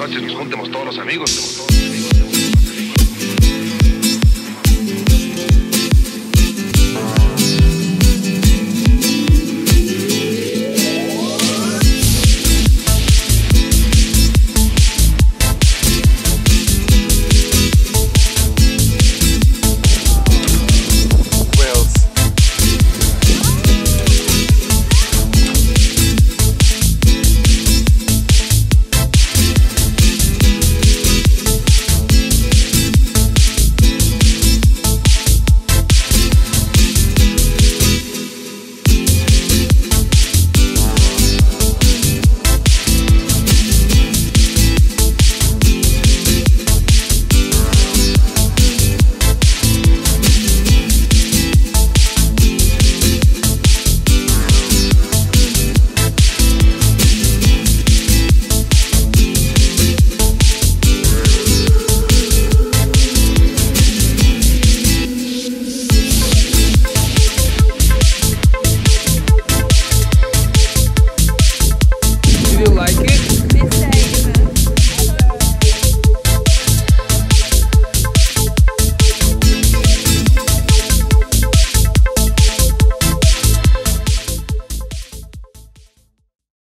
noches nos juntemos todos los amigos.